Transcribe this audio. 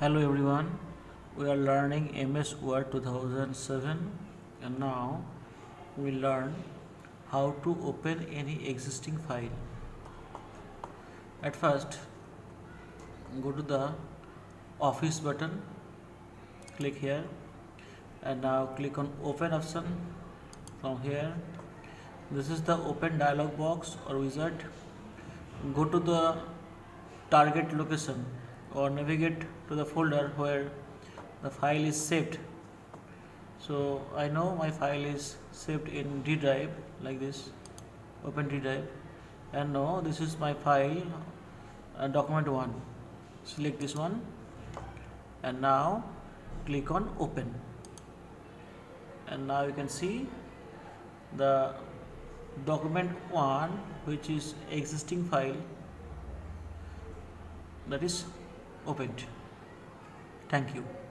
Hello everyone, we are learning MS Word 2007 and now we learn how to open any existing file. At first, go to the Office button, click here and now click on Open option from here. This is the Open dialog box or wizard. Go to the target location or navigate to the folder where the file is saved. So I know my file is saved in D drive like this open D drive and now this is my file uh, document 1 select this one and now click on open. And now you can see the document 1 which is existing file that is opened. Thank you